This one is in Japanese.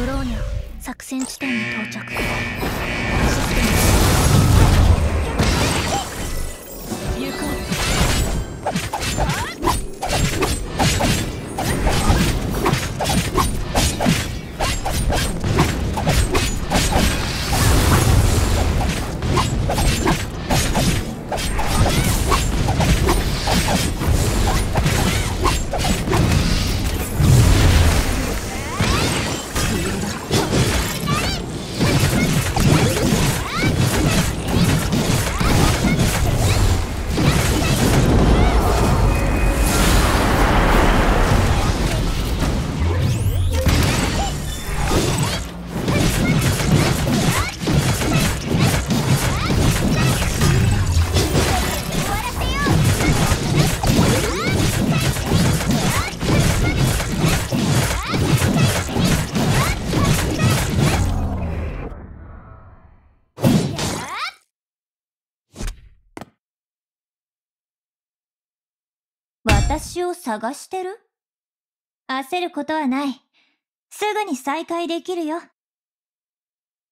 ブローニャ作戦地点に到着。私を探してる？焦ることはない。すぐに再会できるよ。